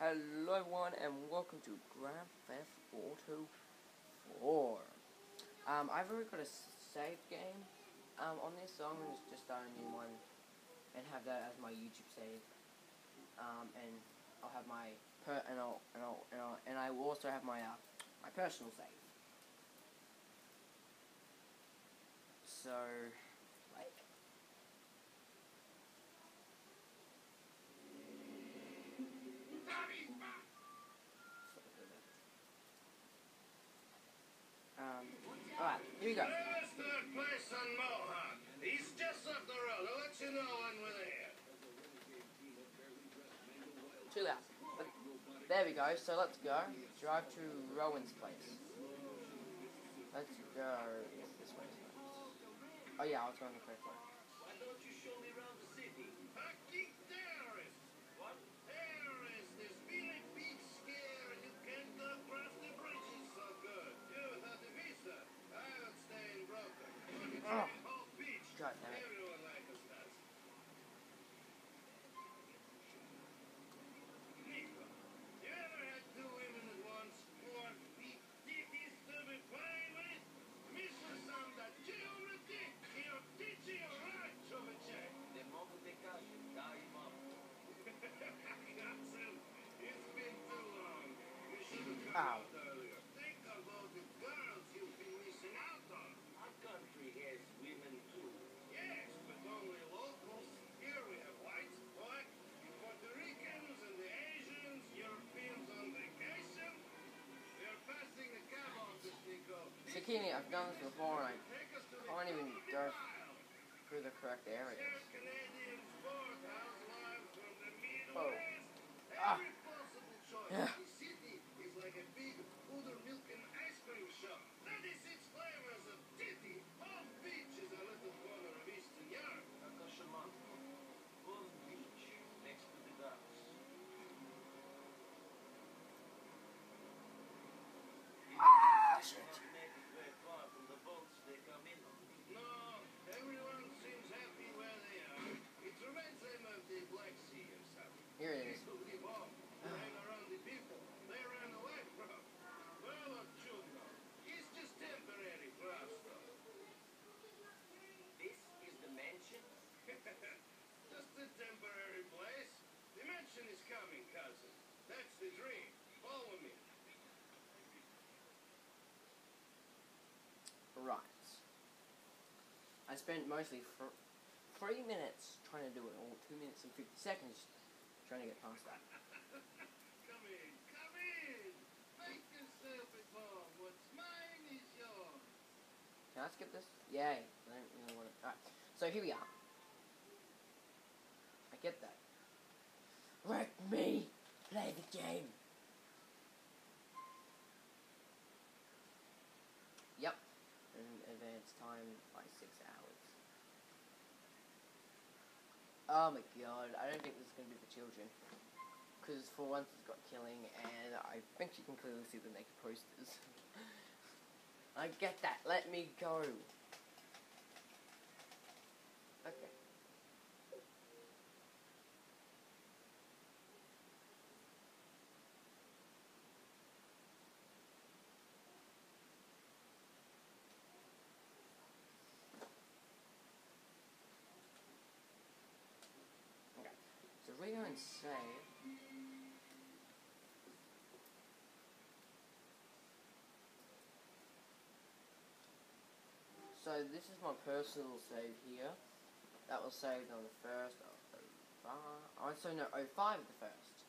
Hello everyone and welcome to Grand Theft Auto 4. Um, I've already got a save game um, on this, so I'm going to just start a new one and have that as my YouTube save. Um, and I'll have my per and I'll and I'll and, I'll, and I will also have my uh, my personal save. So, like. Um, alright, here we go. There's that place on Mohawk. He's just up the road. I'll let you know when we're there. Too loud. There we go, so let's go. Drive to Roman's place. Let's go this way. Oh yeah, I was going the correct way. Why don't you show me around So Kenny, I've done this before and Take us to the can't even top of the go through the correct areas. Share Canadian sport coming, cousin. That's the dream. Follow me. Right. I spent mostly for three minutes trying to do it, or two minutes and fifty seconds trying to get past that. Come in, come in. Make yourself at home. What's mine is yours. Can I skip this? Yay. I don't really want to. Alright. So here we are. I get that. Let me play the game. Yep. And advance time by six hours. Oh my god, I don't think this is going to be for children. Because for once it's got killing, and I think you can clearly see the naked posters. I get that, let me go. Okay. Okay. We're going to save. So this is my personal save here. That was saved on the first of 05. Oh, so no, 05 the first.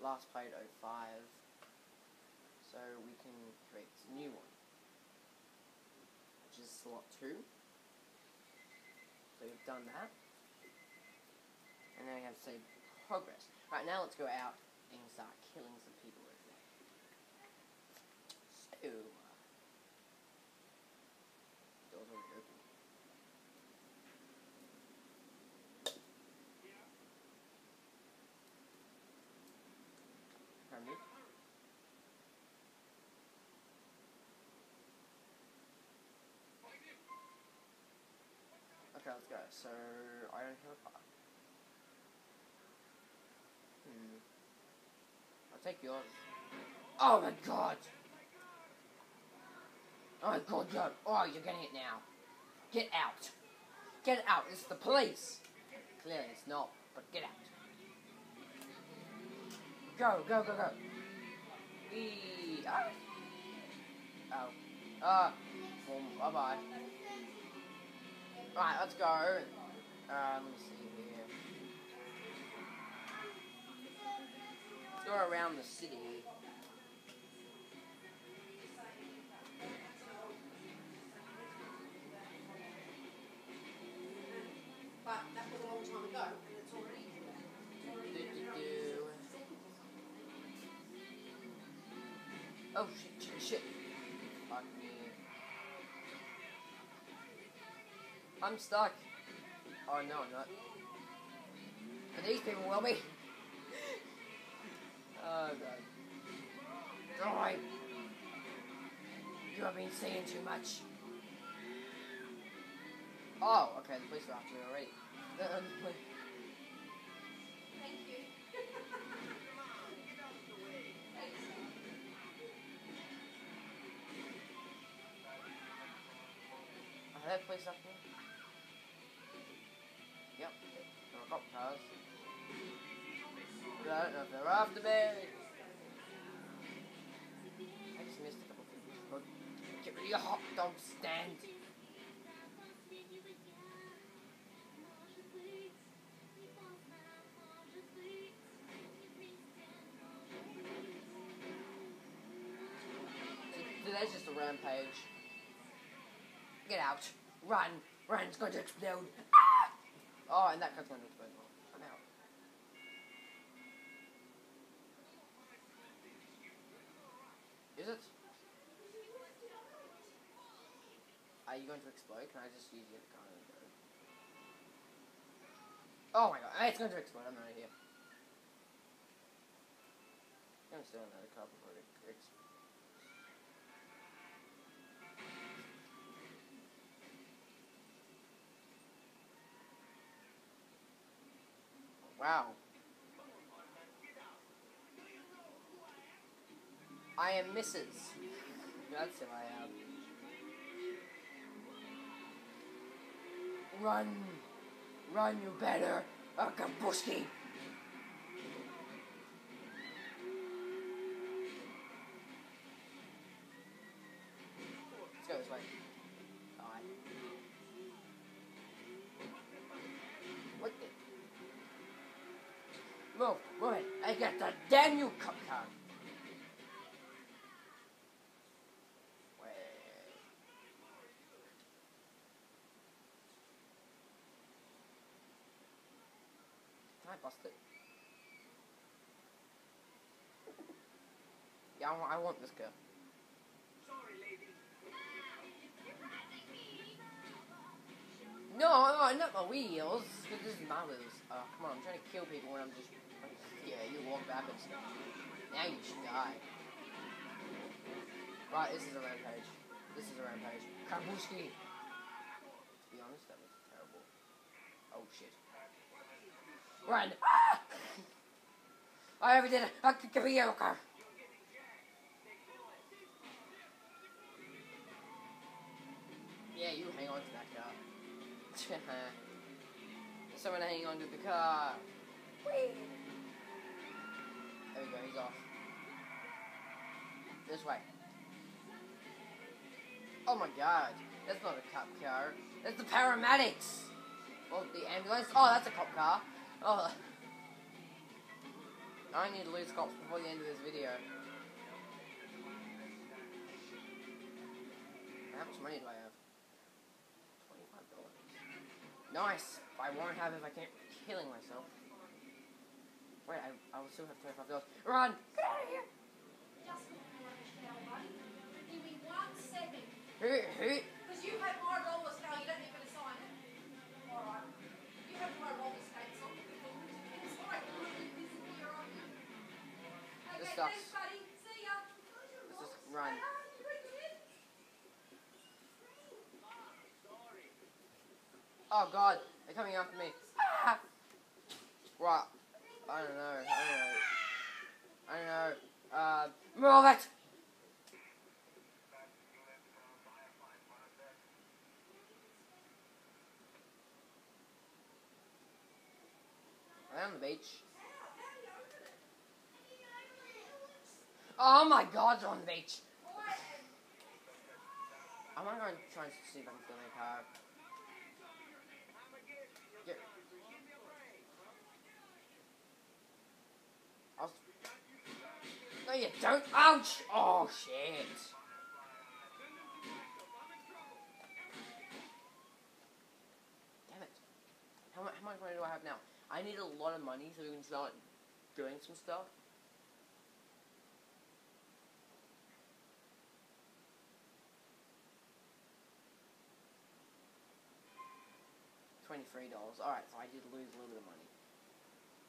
Last played 05. So we can create a new one. Which is slot 2. So we've done that. And then we have save progress. Right, now let's go out and start killing some people over there. So, uh, doors already open. Okay, let's go. So, I don't a car. I'll take yours. Oh my god! Oh my god, god. Oh, you're getting it now. Get out. Get out. It's the police. Clearly it's not, but get out. Go, go, go, go. Wee. Ah. Oh. Ah. Boom. Bye bye. Right, let's go. Uh, let me see around the city. But that was a long time ago, and it's already. it's already been around. Do-do-do. Oh shit, shit, shit. Fuck me. I'm stuck. Oh no, I'm not. But these people will be. Oh god. Alright. You have been saying too much. Oh, okay, the police are after me already. Um, Thank you. Thanks. Are there police up here? Yep. There are cop cars. If they're after me. I just missed a couple things. Get rid of your hot dog stand. Today's just a rampage. Get out. Run. Run. It's going to explode. Ah! Oh, and that car's going to explode. I'm out. Is it? Are you going to explode? Can I just use and go? Oh my god. It's going to explode. I'm out of here. I'm still another car before it explodes. Wow. I am Mrs. That's who I am. Run! Run, you better! Akabuski! Let's go this way. Die. What the? Move, move it. I got the damn new cop car. Wait. Can I bust it? Yeah, I want, I want this lady. No, no, not my wheels. This is my wheels. Oh, come on, I'm trying to kill people when I'm just. Yeah, you walk backwards. Now you should die. Right, this is a rampage. This is a rampage. Kabuski! To be honest, that was terrible. Oh shit. Run! Ah! I ever did it! I could give you a car! Yeah, you hang on to that car. Someone hang on to the car. Whee! There we go, he's off. This way. Oh my god, that's not a cop car. That's the paramedics! Well, the ambulance. Oh, that's a cop car. Oh. I need to lose cops before the end of this video. How much money do I have? Twenty-five dollars. Nice. I won't have if I can't killing myself. Wait, I, I will still have twenty-five dollars. Run! Get out of here! Give me one second. Who? Who? Because you have my roller skate, you don't need me to sign it. Alright. You have my roller. It's like really busy here on you. Okay, thanks, buddy. See ya. Let's just run. Oh god, they're coming after me. Ah! Right. I don't know. I don't know. I don't know. Uh, move it! Are on the beach? Oh my god, they're on the beach! I'm gonna try and see if I can steal in car. No, you don't. Ouch! Oh shit. Damn it. How, mu- how much money do I have now? I need a lot of money so we can start doing some stuff. Twenty-three dollars. Alright, so I did lose a little bit of money.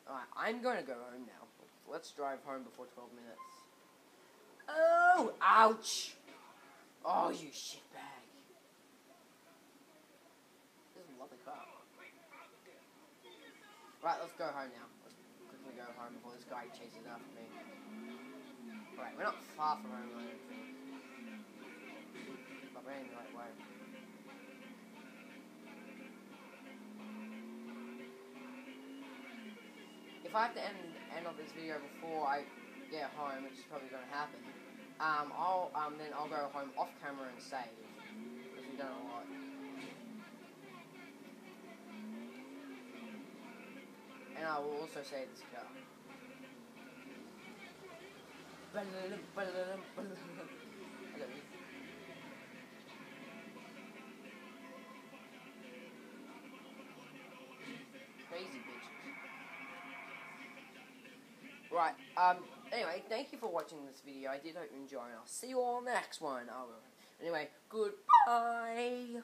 Alright, I'm gonna go home now. Let's drive home before twelve minutes. Oh! Ouch! Oh, you shitbag. This is a lovely car. Right, let's go home now. Let's quickly go home before this guy chases after me. Right, we're not far from home. But we're in the right way. If I have to end end of this video before I get home, which is probably going to happen, um, I'll um, then I'll go home off camera and save because we've done a lot. And I will also save this car. Right, um, anyway, thank you for watching this video. I did hope you enjoyed, I'll see you all next one. Anyway, goodbye!